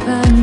Japan.